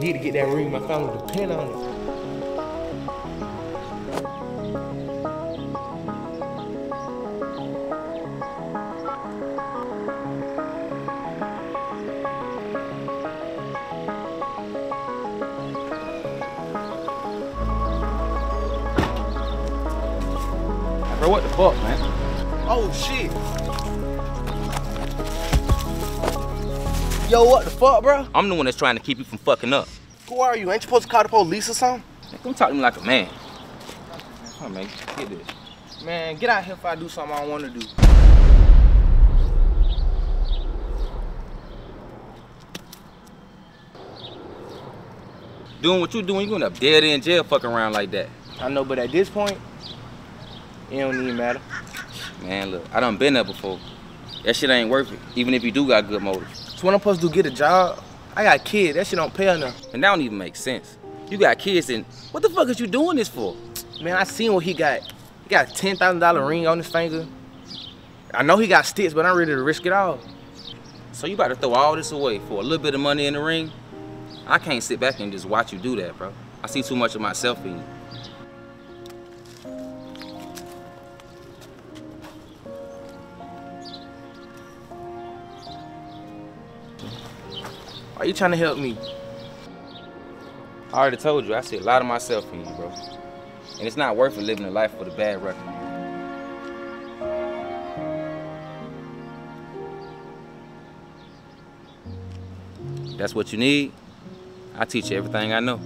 Need to get that ring. My family depend on it. Bro, what the fuck, man? Oh shit. Yo, what the fuck, bro? I'm the one that's trying to keep you from fucking up. Who are you? Ain't you supposed to call the police or something? Man, Come talk to me like a man. Come on, man. Get this. Man, get out here if I do something I don't want to do. Doing what you're doing, you gonna dead in jail fucking around like that. I know, but at this point, it don't even matter. Man, look, I done been there before. That shit ain't worth it, even if you do got good motives. So what I'm supposed to do, get a job? I got kids. That shit don't pay enough. And that don't even make sense. You got kids and what the fuck is you doing this for? Man, I seen what he got. He got a ten thousand dollar ring on his finger. I know he got sticks, but I'm ready to risk it all. So you about to throw all this away for a little bit of money in the ring? I can't sit back and just watch you do that, bro. I see too much of myself in you. Are you trying to help me? I already told you, I see a lot of myself in you, bro. And it's not worth it living a life with a bad record. That's what you need. I teach you everything I know.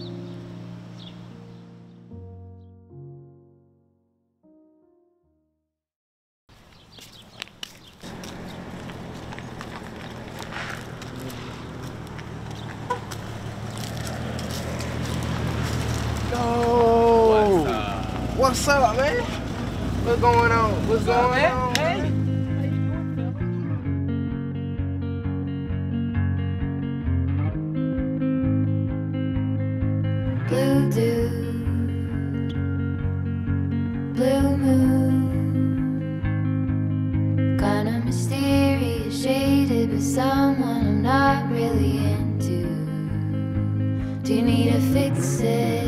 Yo. What's up, man? What's going on? What's going on? Blue dude, blue moon, kinda mysterious, shaded, but someone I'm not really into. Do you need to fix it?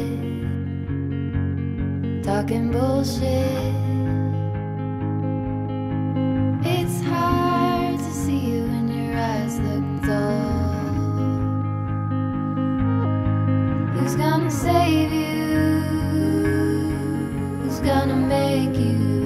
Talking bullshit. It's hard to see you when your eyes look dull. Who's gonna save you? Who's gonna make you